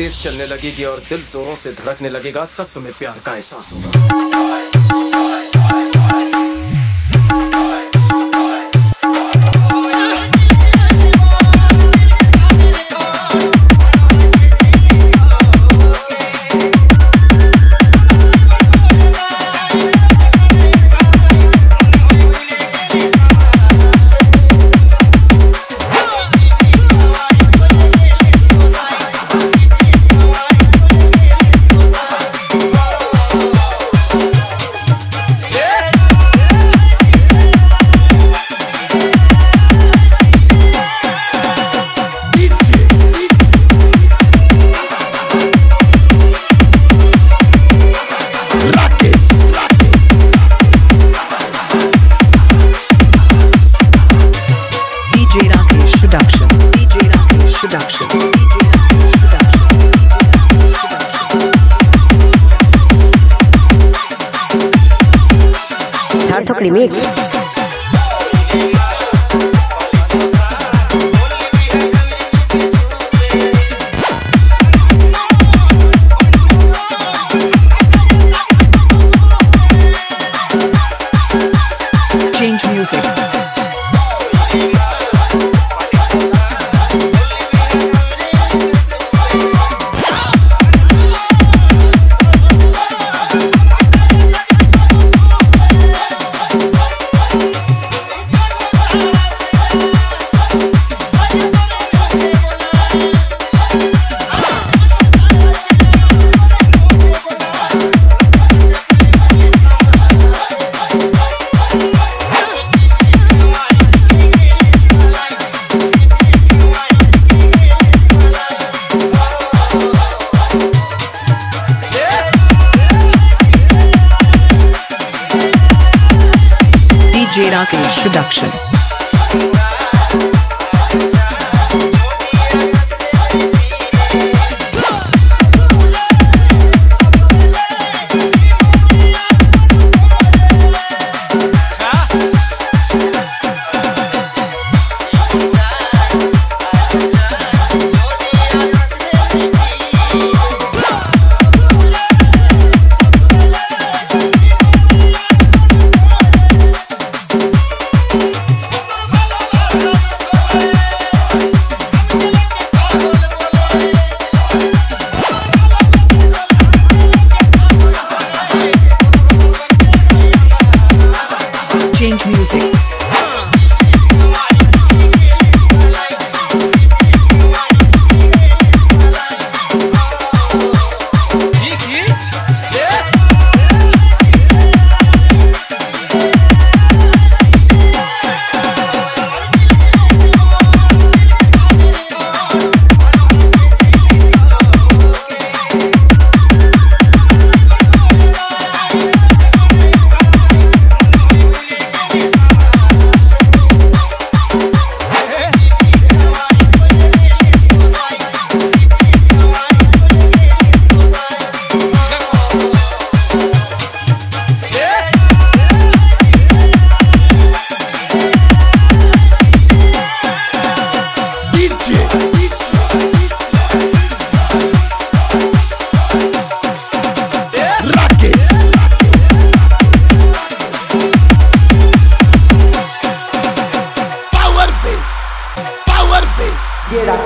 तेज चलने लगेगी और दिल जोरों से धड़कने लगेगा, तब तुम्हें प्यार का एहसास होगा। Remix. Change music. DJ Rakesh Production.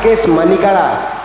DJ Rakesh Manikara.